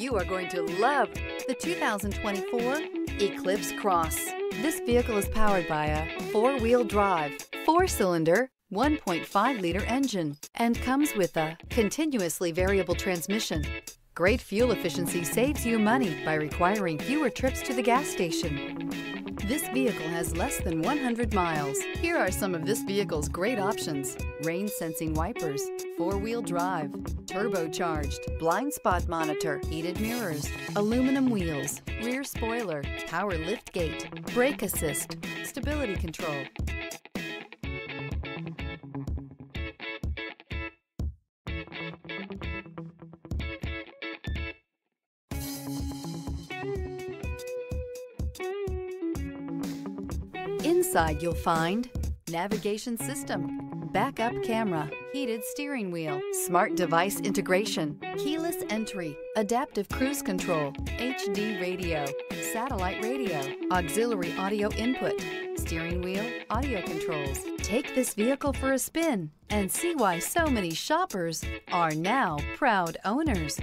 You are going to love the 2024 Eclipse Cross. This vehicle is powered by a four-wheel drive, four-cylinder, 1.5-liter engine and comes with a continuously variable transmission. Great fuel efficiency saves you money by requiring fewer trips to the gas station. This vehicle has less than 100 miles. Here are some of this vehicle's great options. Rain sensing wipers, four-wheel drive, turbocharged, blind spot monitor, heated mirrors, aluminum wheels, rear spoiler, power lift gate, brake assist, stability control. Inside you'll find navigation system, backup camera, heated steering wheel, smart device integration, keyless entry, adaptive cruise control, HD radio, satellite radio, auxiliary audio input, steering wheel, audio controls. Take this vehicle for a spin and see why so many shoppers are now proud owners.